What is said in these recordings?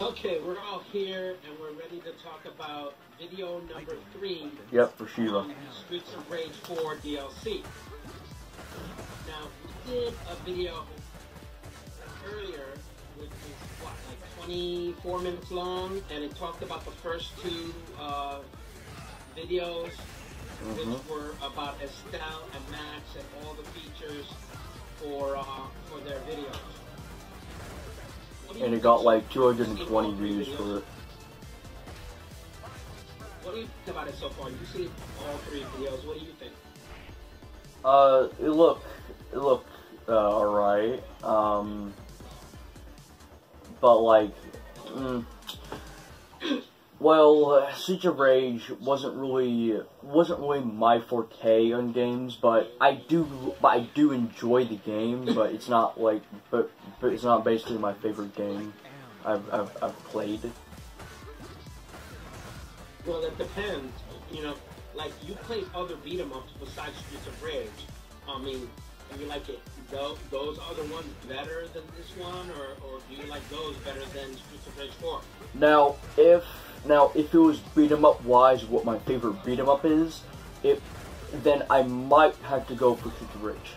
Okay, we're all here and we're ready to talk about video number three. Yep, for. Um, Streets of Rage 4 DLC. Now, we did a video earlier, which was what, like 24 minutes long, and it talked about the first two uh, videos, Mhm. which were about Estelle and Max and all the features for uh, for their videos. You And it got like 220 views for it. What do you think about it so far? You've seen all three videos. What do you think? Uh, it look, it look, uh, alright. Um, but like, mm, well, Siege of Rage wasn't really, wasn't really my forte on games, but I do, but I do enjoy the game, but it's not like, but, but it's not basically my favorite game I've, I've, I've played. Well, it depends. You know, like you played other beat 'em ups besides Streets of Rage. I mean, do you like it? Those, those other ones better than this one, or, or do you like those better than Streets of Rage 4? Now, if now if it was beat 'em up wise, what my favorite beat 'em up is, it then I might have to go for of Rage.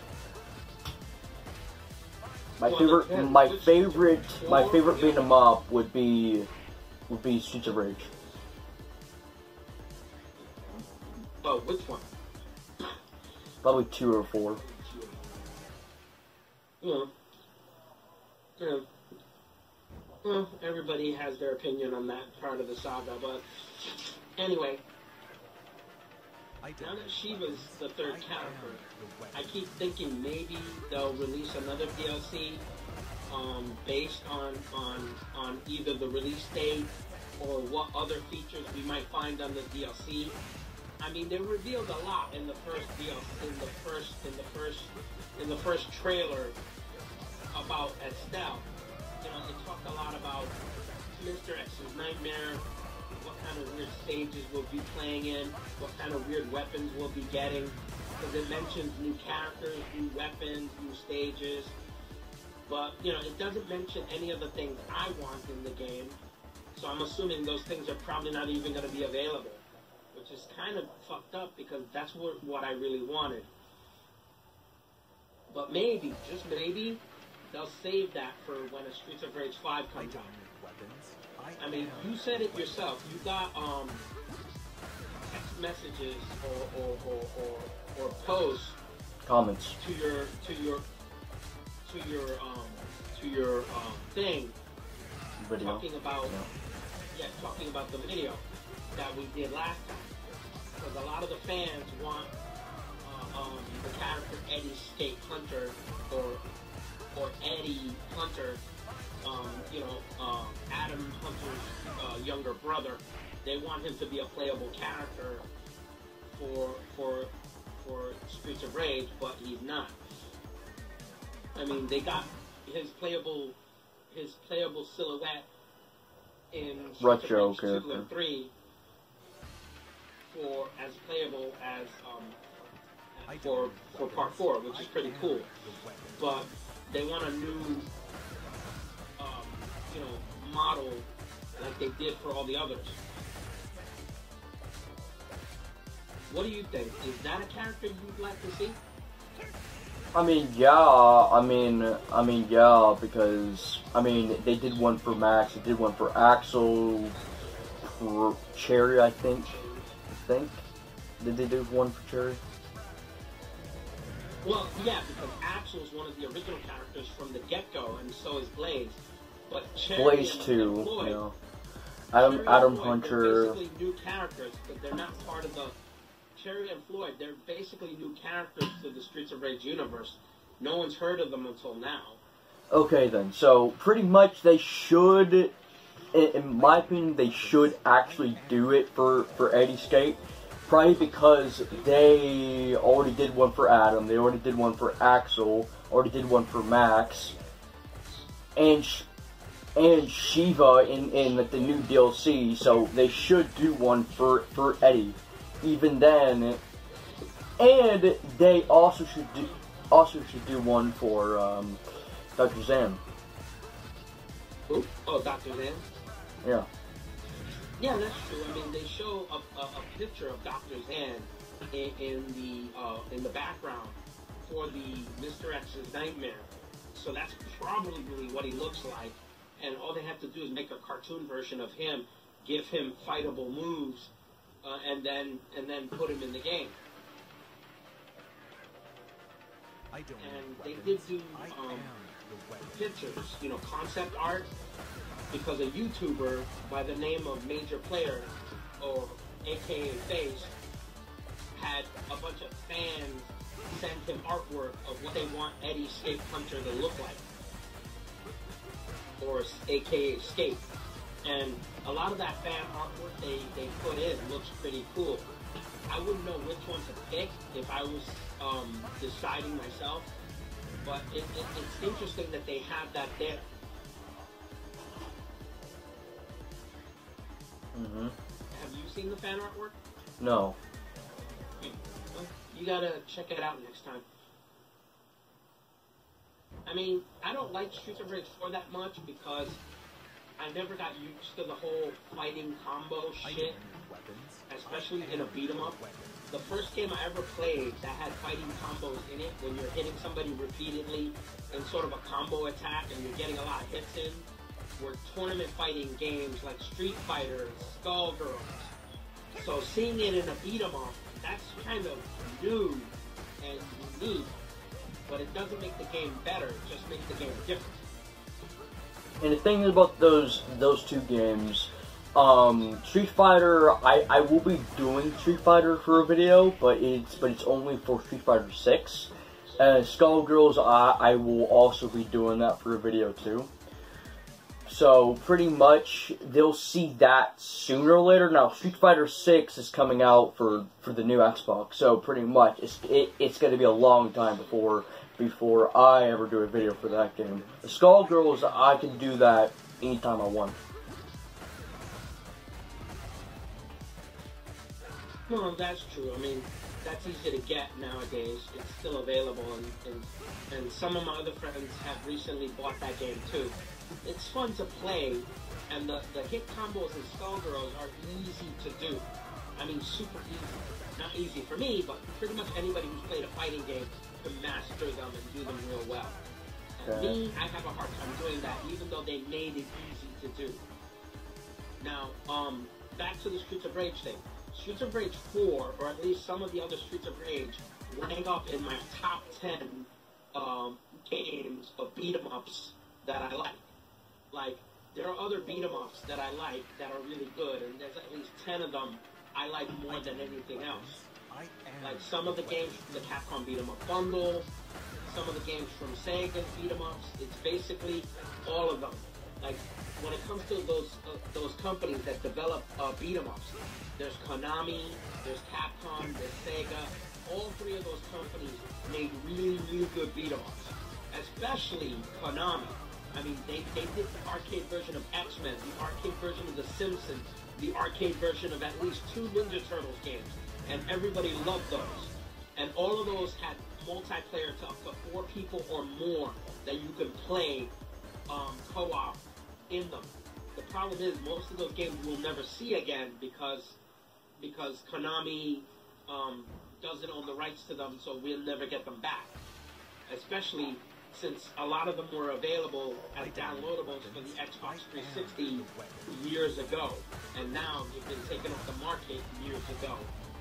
My favorite, my favorite, my Or- favorite beat 'em up would be would be Streets of Rage. Oh, which one? Probably two or four. Yeah. Yeah. Well, everybody has their opinion on that part of the saga, but anyway, now that Shiva's the third character, I keep thinking maybe they'll release another DLC um, based on, on on either the release date or what other features we might find on the DLC. I mean, they revealed a lot in the first DLC, in the first, in the first, in the first trailer about Estelle. You know, they talk a lot about Mr. X's nightmare, what kind of weird stages we'll be playing in, what kind of weird weapons we'll be getting. Because it mentions new characters, new weapons, new stages. But, you know, it doesn't mention any of the things I want in the game. So I'm assuming those things are probably not even going to be available. Which is kind of fucked up because that's what, what I really wanted. But maybe, just maybe, they'll save that for when a Streets of Rage 5 comes out. I mean, you said it yourself. You got um text messages or or, or, or, or posts Comments. to your to your to your um to your um thing Video. talking about Yeah. yeah talking about the video that we did last time because a lot of the fans want uh, um, the character Eddie Skate Hunter or or Eddie Hunter um, you know uh, Adam Hunter's uh, younger brother. They want him to be a playable character for for for Streets of Rage but he's not. I mean they got his playable his playable silhouette in Streets of Retro Rage 2 and 3 for as playable as um, for for part four, which is pretty cool. But they want a new um, you know model like they did for all the others. What do you think? Is that a character you'd like to see? I mean, yeah. I mean, I mean, yeah, because I mean, they did one for Max. They did one for Axel, for Cherry. I think. I think. Did they do one for Cherry? Well, yeah, because Axel's one of the original characters from the get-go, and so is Blaze. But Cherry Blaze too. Floyd, You know. Adam Cherry Adam Floyd, Hunter. They're basically new characters, but they're not part of the Cherry and Floyd. They're basically new characters to the Streets of Rage universe. No one's heard of them until now. Okay then. So pretty much they should, in, in my opinion, they should actually do it for for Eddie Skate. Probably because they already did one for Adam, they already did one for Axel, already did one for Max, and Sh- and Shiva in in the new DLC. So they should do one for for Eddie. Even then, and they also should do also should do one for um, Dr. Zam. Who? Oh, Dr. Zan? Yeah. Yeah, that's true. I mean, they show a, a, a picture of Doctor Zan in, in the uh, in the background for the Mr. X's nightmare. So that's probably what he looks like. And all they have to do is make a cartoon version of him, give him fightable moves, uh, and then and then put him in the game. I don't And they did do, um, the pictures, you know, concept art, because a YouTuber by the name of Major Player, or AKA Face, had a bunch of fans send him artwork of what they want Eddie Escape Hunter to look like, or AKA Escape. And a lot of that fan artwork they, they put in looks pretty cool. I wouldn't know which one to pick if I was um, deciding myself, but it, it, it's interesting that they have that there. Hmm Have you seen the fan artwork? No. Well, You gotta check it out next time. I mean, I don't like Streets of Rage 4 that much because I never got used to the whole fighting combo shit, don't need weapons. especially in a beat 'em up. The first game I ever played that had fighting combos in it, when you're hitting somebody repeatedly in sort of a combo attack and you're getting a lot of hits in, were tournament fighting games like Street Fighter, and Skullgirls. So seeing it in a beat 'em up, that's kind of new and unique, but it doesn't make the game better, it just makes the game different. And the thing about those those two games, um, Street Fighter, I, I will be doing Street Fighter for a video, but it's but it's only for Street Fighter Six. And Skullgirls, I I will also be doing that for a video too. So pretty much they'll see that sooner or later. Now Street Fighter Six is coming out for for the new Xbox, so pretty much it's it, it's going to be a long time before before I ever do a video for that game. The Skullgirls, I can do that anytime I want. No, that's true. I mean, that's easy to get nowadays. It's still available, and, and, and some of my other friends have recently bought that game too. It's fun to play, and the, the hit combos in Skullgirls are easy to do. I mean, super easy. Not easy for me, but pretty much anybody who's played a fighting game can master them and do them real well. And Okay. me, I have a hard time doing that, even though they made it easy to do. Now, um, back to the Streets of Rage thing. Streets of Rage 4, or at least some of the other Streets of Rage, rank up in my top 10 um, games of beat 'em ups that I like. Like, there are other beat 'em ups that I like that are really good, and there's at least 10 of them I like more than anything else. I Like some of the games from the Capcom beat 'em up bundle, some of the games from Sega beat 'em ups. It's basically all of them. Like when it comes to those uh, those companies that develop uh, beat 'em ups, there's Konami, there's Capcom, there's Sega. All three of those companies made really really good beat 'em ups. Especially Konami. I mean, they, they did the arcade version of X-Men, the arcade version of The Simpsons, the arcade version of at least two Ninja Turtles games, and everybody loved those. And all of those had multiplayer to up to four people or more that you could play um, co-op in them. The problem is most of those games we'll never see again because because Konami um, doesn't own the rights to them, so we'll never get them back. Especially since a lot of them were available as downloadables for the Xbox 360 years ago, and now they've been taken off the market years ago.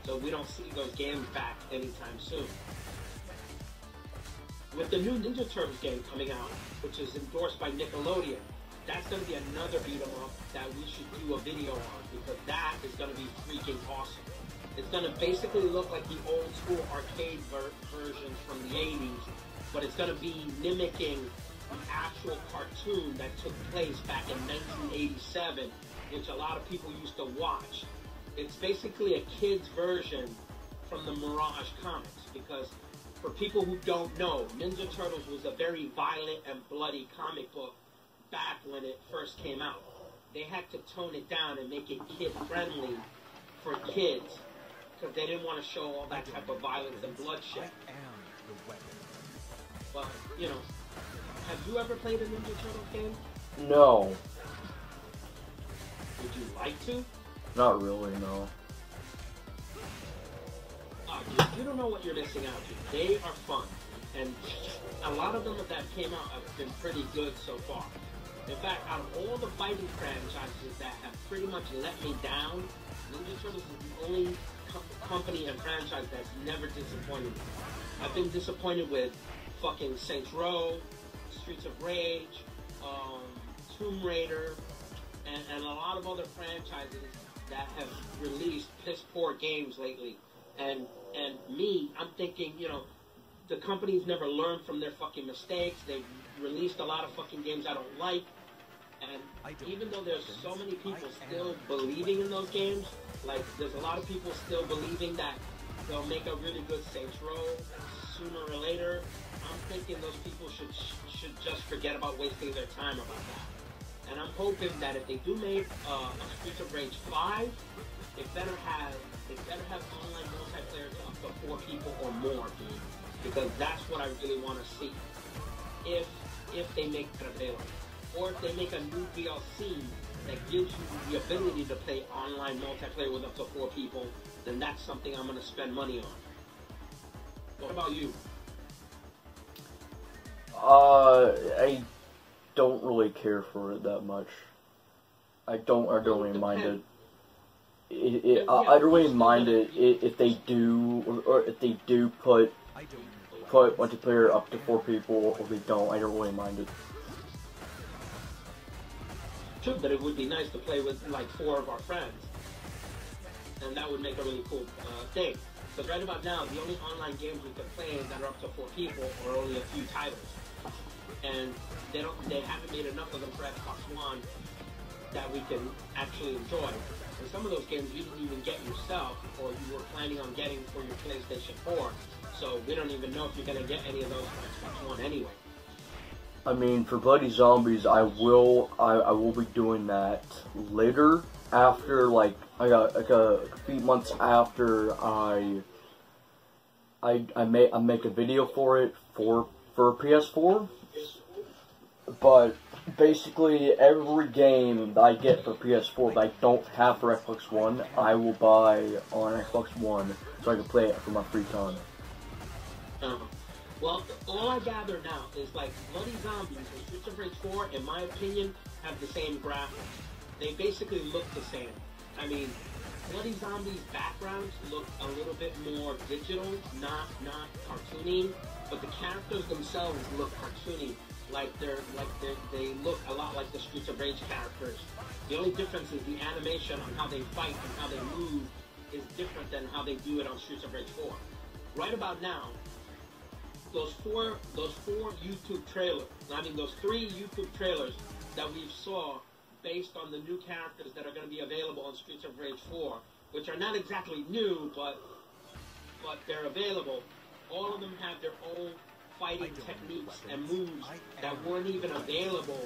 So we don't see those games back anytime soon. With the new Ninja Turtles game coming out, which is endorsed by Nickelodeon, that's going to be another beat 'em up that we should do a video on because that is going to be freaking awesome. It's going to basically look like the old school arcade ver- versions from the 80s, but it's going to be mimicking the actual cartoon that took place back in 1987, which a lot of people used to watch. It's basically a kid's version from the Mirage comics because for people who don't know, Ninja Turtles was a very violent and bloody comic book back when it first came out. They had to tone it down and make it kid friendly for kids because they didn't want to show all that type of violence and bloodshed. am the weapon. But, you know, have you ever played a Ninja Turtle game? No. Would you like to. Not really, no. Uh, you, you don't know what you're missing out to. They are fun, and a lot of them that came out have been pretty good so far. In fact, out of all the fighting franchises that have pretty much let me down, Ninja Turtles is the only co- company and franchise that's never disappointed me. I've been disappointed with fucking Saints Row, Streets of Rage, um, Tomb Raider, and, and a lot of other franchises that have released piss poor games lately. And and me, I'm thinking, you know, the companies never learned from their fucking mistakes. They've released a lot of fucking games I don't like. And even though there's so many people still believing in those games, like there's a lot of people still believing that they'll make a really good Saints Row sooner or later. I'm thinking those people should should just forget about wasting their time about that. And I'm hoping that if they do make uh, a Streets of Rage 5, it better have it better have online multiplayer to up to four people or more, dude. Because that's what I really want to see. If if they make it available, or if they make a new DLC that gives you the ability to play online multiplayer with up to four people, then that's something I'm going to spend money on. What about you? Uh, I don't really care for it that much. I don't. I don't really mind it. It, it, I, I don't really mind it if they do, or if they do put I don't put multiplayer up to four people, or they don't. I don't really mind it. True, but it would be nice to play with like four of our friends, and that would make a really cool uh, thing. Because right about now, the only online games we can play that are up to four people are only a few titles, and they don't. They haven't made enough of them for Xbox One that we can actually enjoy. And some of those games you didn't even get yourself, or you were planning on getting for your PlayStation 4. So we don't even know if you're gonna get any of those for Xbox One anyway. I mean, for Bloody Zombies, I will. I, I will be doing that later. After like I got like a, few months after I. I I make I make a video for it for for PS4. But basically, every game that I get for PS4 that I don't have for Xbox One, I will buy on Xbox One so I can play it for my free time. Um, well, all I gather now is like Bloody Zombies and Streets of Rage 4, in my opinion, have the same graphics. They basically look the same. I mean, Bloody Zombies backgrounds look a little bit more digital, not not cartoony, but the characters themselves look cartoony. Like they're like they they look a lot like the Streets of Rage characters. The only difference is the animation on how they fight and how they move is different than how they do it on Streets of Rage 4. Right about now, those four those four YouTube trailers, I mean those three YouTube trailers that we saw based on the new characters that are going to be available on Streets of Rage 4, which are not exactly new, but but they're available. All of them have their own fighting techniques and moves that weren't even available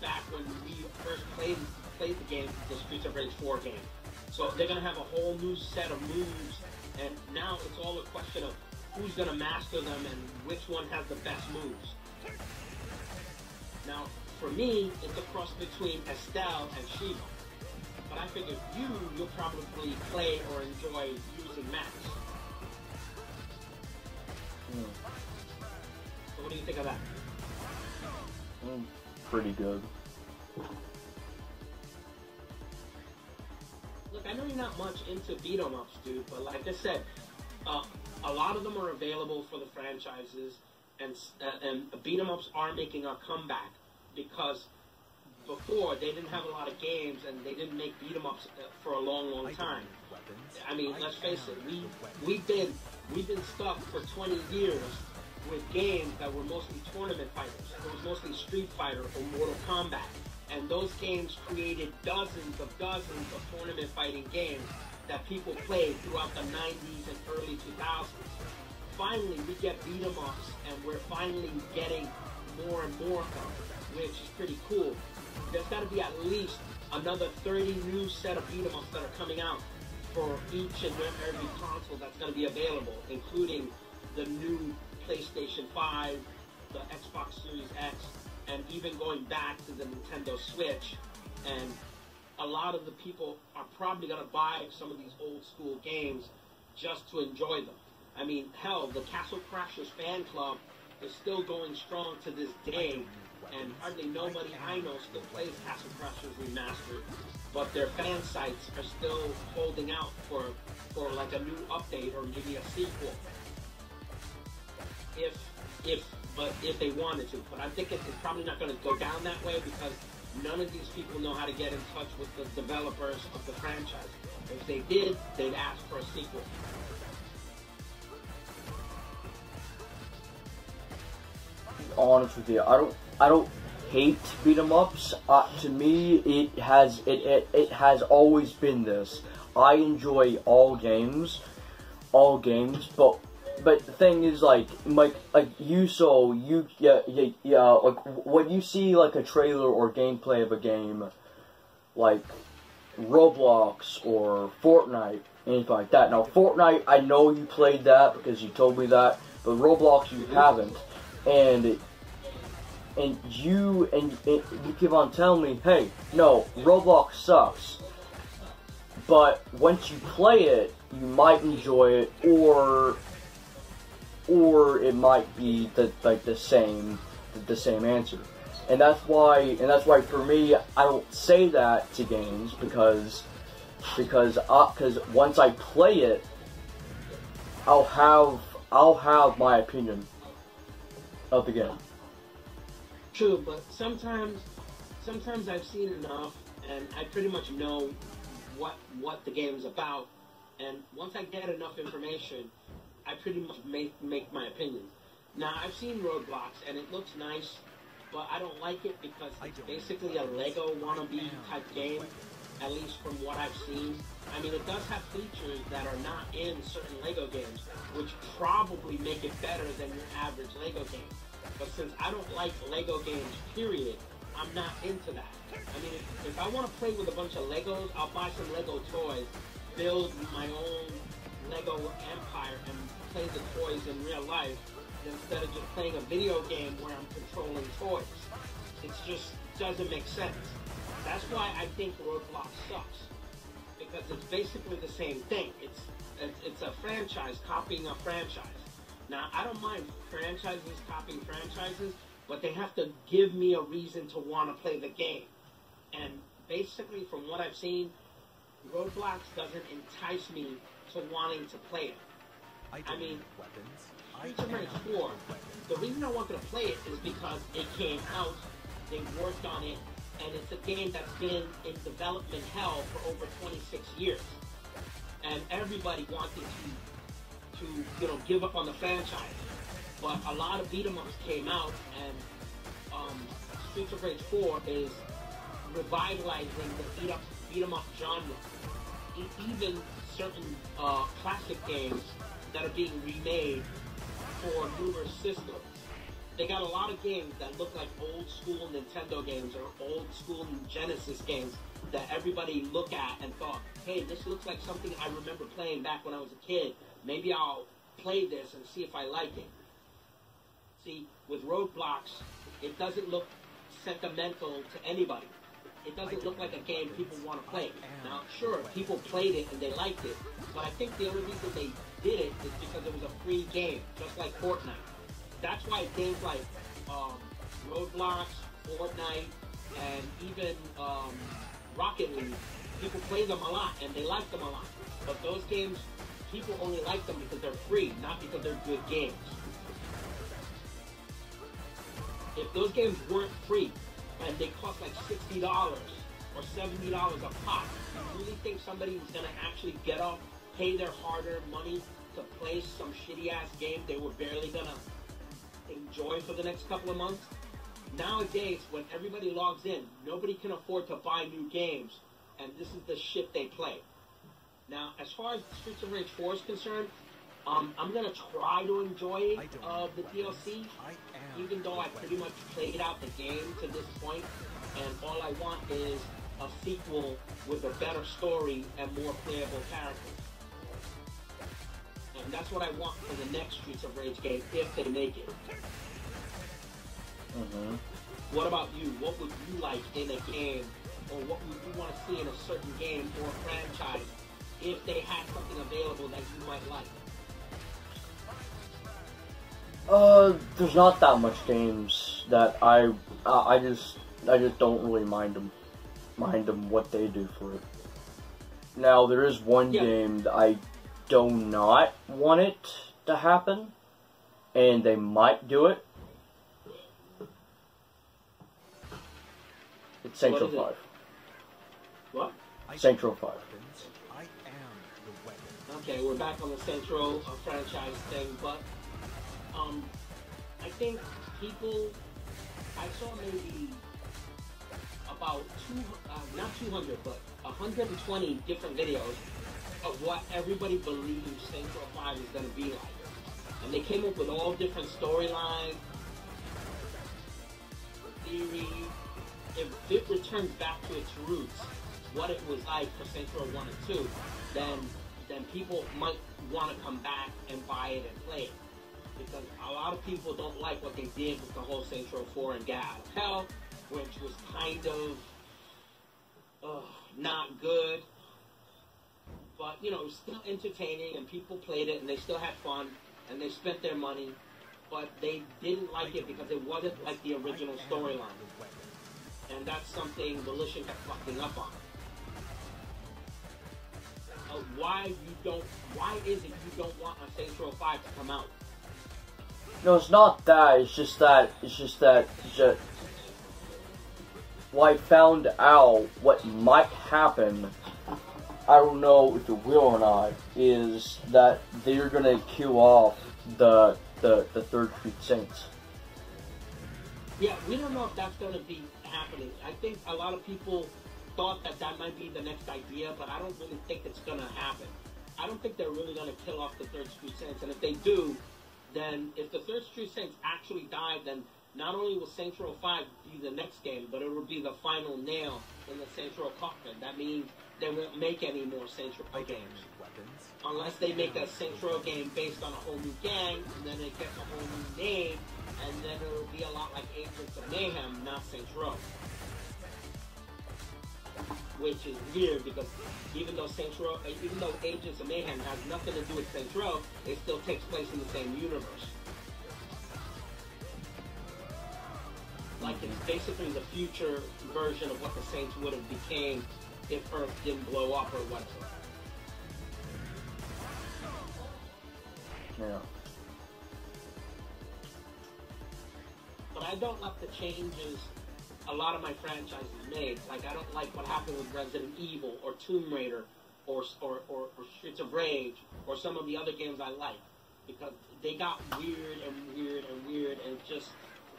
back when we first played played the game, the Streets of Rage 4 game. So they're gonna have a whole new set of moves, and now it's all a question of who's gonna master them and which one has the best moves. Now, for me, it's a cross between Estelle and Shiva. But I figured you, you'll probably play or enjoy using Max. Hmm. So what do you think of that? Mm, pretty good. Look, I know you're not much into beat 'em ups, dude, but like I said, uh, a lot of them are available for the franchises, and uh, and beat 'em ups are making a comeback because before they didn't have a lot of games and they didn't make beat 'em ups uh, for a long, long time. I mean, let's face it, we we've been we've been stuck for 20 years with games that were mostly tournament fighters. It was mostly Street Fighter or Mortal Kombat, and those games created dozens of dozens of tournament fighting games that people played throughout the 90s and early 2000s. Finally, we get beat 'em ups, and we're finally getting more and more of them, which is pretty cool. There's got to be at least another 30 new set of beat 'em ups that are coming out for each and every console that's going to be available, including the new PlayStation 5, the Xbox Series X, and even going back to the Nintendo Switch. And a lot of the people are probably going to buy some of these old school games just to enjoy them. I mean, hell, the Castle Crashers fan club is still going strong to this day, and hardly nobody I know still plays Castle Crashers Remastered, but their fan sites are still holding out for for like a new update or maybe a sequel. If if but if they wanted to, but I think it's, it's probably not going to go down that way because none of these people know how to get in touch with the developers of the franchise. If they did, they'd ask for a sequel. honest with you. I don't I don't hate beat 'em ups. Uh, to me, it has it, it it has always been this. I enjoy all games, all games, but but the thing is like like like you so you yeah yeah, yeah like when you see like a trailer or gameplay of a game, like Roblox or Fortnite, anything like that. Now Fortnite, I know you played that because you told me that, but Roblox you haven't and and you and, and you keep on telling me, hey, no, Roblox sucks. But once you play it, you might enjoy it, or or it might be the like the same the same answer. And that's why and that's why for me I don't say that to games because because uh, because once I play it I'll have I'll have my opinion of the game. True, but sometimes, sometimes I've seen enough, and I pretty much know what what the game's about. And once I get enough information, I pretty much make make my opinions. Now I've seen Roblox, and it looks nice, but I don't like it because it's basically a Lego wannabe type game. At least from what I've seen. I mean, it does have features that are not in certain Lego games, which probably make it better than your average Lego game. But since I don't like Lego games, period, I'm not into that. I mean, if, if I want to play with a bunch of Legos, I'll buy some Lego toys, build my own Lego empire, and play the toys in real life instead of just playing a video game where I'm controlling toys. It just doesn't make sense. That's why I think Roblox sucks. Because it's basically the same thing. It's, it's it's a franchise copying a franchise. Now I don't mind franchises copying franchises, but they have to give me a reason to want to play the game. And basically, from what I've seen, Roblox doesn't entice me to wanting to play it. I, I mean, weapons. Streets of Rage am 4, the reason I wanted to play it is because it came out, they worked on it, and it's a game that's been in development hell for over 26 years. And everybody wanted to, to you know, give up on the franchise. But a lot of beat 'em ups came out, and um, Streets of Rage 4 is revitalizing the beat up beat 'em up genre. E- even certain uh, classic games that are being remade for newer systems. They got a lot of games that look like old school Nintendo games or old school Genesis games that everybody look at and thought, hey, this looks like something I remember playing back when I was a kid. Maybe I'll play this and see if I like it. See, with Roblox, it doesn't look sentimental to anybody. It doesn't look like a game people want to play. Now, sure, people played it and they liked it, but I think the only reason they did it is because it was a free game, just like Fortnite. That's why games like um, Roblox, Fortnite, and even um, Rocket League, people play them a lot and they like them a lot. But those games, people only like them because they're free, not because they're good games. If those games weren't free and they cost like sixty dollars or seventy dollars a pop, Do you really think somebody was gonna actually get up, pay their hard-earned money to play some shitty-ass game they were barely gonna enjoy for the next couple of months? Nowadays, when everybody logs in, nobody can afford to buy new games, and this is the shit they play. Now, as far as Streets of Rage 4 is concerned, um, I'm gonna try to enjoy I uh, the. DLC, even though I pretty much played out the game to this point, and all I want is a sequel with a better story and more playable characters. And that's what I want for the next Streets of Rage game, if they make it. hmm What about you? What would you like in a game or what would you want to see in a certain game or franchise if they had something available that you might like? Uh, there's not that much games that I, I I just, I just don't really mind them, mind them what they do for it. Now there is one Yeah. game that I do not want it to happen, and they might do it. It's Saints Row is it? Five. What? Saints Row Five. weapons. I am the weapon. Okay, we're back on the Saints Row uh, franchise thing, but um, I think people, I saw maybe about two, uh, not 200, but 120 different videos of what everybody believes Saints Row 5 is going to be like. And they came up with all different storylines, theories. If it returns back to its roots, what it was like for Saints Row 1 and 2, then then people might want to come back and buy it and play it. Because a lot of people don't like what they did with the whole Saints Row 4 and Gat Out of Hell, which was kind of uh, not good. But, you know, still entertaining and people played it and they still had fun and they spent their money. But they didn't like it because it wasn't like the original storyline. And that's something Volition kept fucking up on. Uh, why you don't? Why is it you don't want a Saints Row Five to come out? No, it's not that. It's just that. It's just that. Just, well, I found out what might happen. I don't know if it will or not. Is that they're gonna kill off the the the Third Street Saints? Yeah, we don't know if that's to be happening. I think a lot of people thought that that might be the next idea, but I don't really think it's to happen. I don't think they're really to kill off the Third Street Saints, and if they do, then if the Third Street Saints actually die, then not only will Saints Row 5 be the next game, but it will be the final nail in the Saints Row coffin. That means they won't make any more Saints Row games. weapons. Unless they make a Saints Row game based on a whole new gang, and then it gets a whole new name, and then it'll be a lot like Agents of Mayhem, not Saints Row. Which is weird because even though Saints Row, uh, even though Agents of Mayhem has nothing to do with Saints Row, it still takes place in the same universe. Like it's basically the future version of what the Saints would have became if Earth didn't blow up or whatever. Yeah. But I don't like the changes a lot of my franchises made. Like I don't like what happened with Resident Evil or Tomb Raider or or, or, or Streets of Rage or some of the other games I like because they got weird and weird and weird and just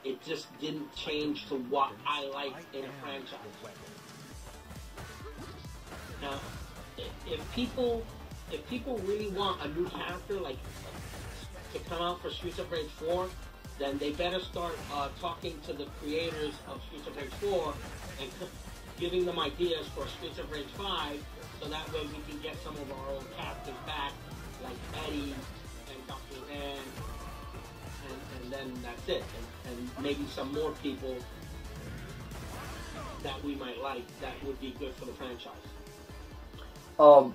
it just didn't change to what I like in a franchise. Now, if people if people really want a new character like to come out for Streets of Rage 4, then they better start uh, talking to the creators of Streets of Rage 4 and giving them ideas for Streets of Rage 5, so that way we can get some of our old characters back, like Eddie and Dr. Van, and, and then that's it. And, and maybe some more people that we might like that would be good for the franchise. Um,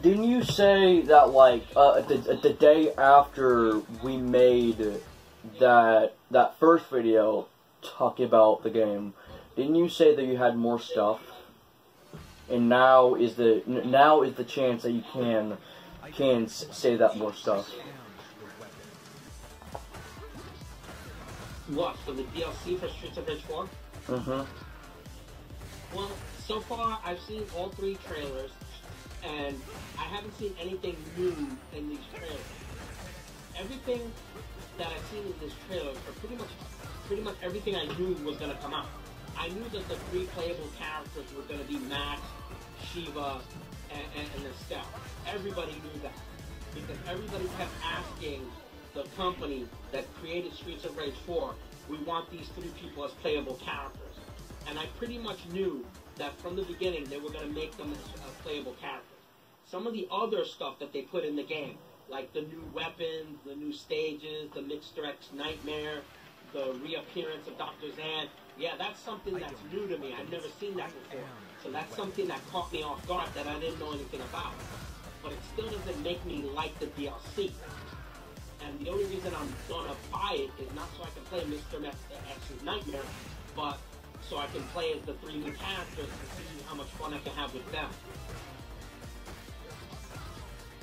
didn't you say that like uh, the the day after we made that that first video talking about the game? Didn't you say that you had more stuff? And now is the now is the chance that you can can say that more stuff. I am the weapon. What, for the DLC for Streets of Rage 4? Mm-hmm. Well, so far I've seen all three trailers, and I haven't seen anything new in these trailers. Everything that I've seen in this trailer are pretty much, pretty much everything I knew was gonna come out. I knew that the three playable characters were gonna be Max, Shiva, and, and, and Estelle. Everybody knew that because everybody kept asking the company that created Streets of Rage 4, we want these three people as playable characters. And I pretty much knew that from the beginning they were going to make them as uh, playable characters. Some of the other stuff that they put in the game, like the new weapons, the new stages, the Mr. X Nightmare, the reappearance of Dr. Zan, Yeah, that's something that's new to me. I've never seen that before. So that's something that caught me off guard that I didn't know anything about. But it still doesn't make me like the DLC. And the only reason I'm gonna buy it is not so I can play Mr. X's Nightmare, but so I can play as the three new characters and see how much fun I can have with them.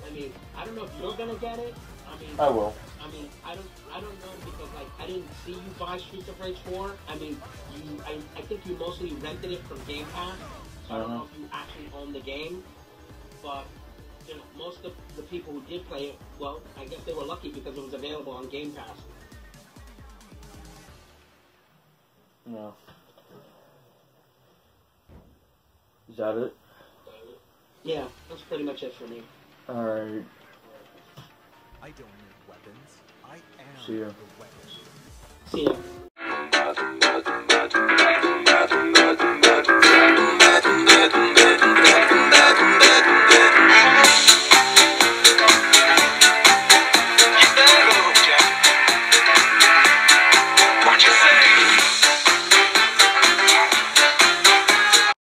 I mean, I don't know if you're gonna get it. I mean, I will. I mean, I don't, I don't know because like I didn't see you buy Streets of Rage 4. I mean, you, I, I think you mostly rented it from Game Pass. So I don't uh-huh. know if you actually own the game, but you know, most of the people who did play it, well, I guess they were lucky because it was available on Game Pass. No. Is that it? Yeah, that's pretty much it for me. Alright. I don't need weapons. I am See ya. See ya.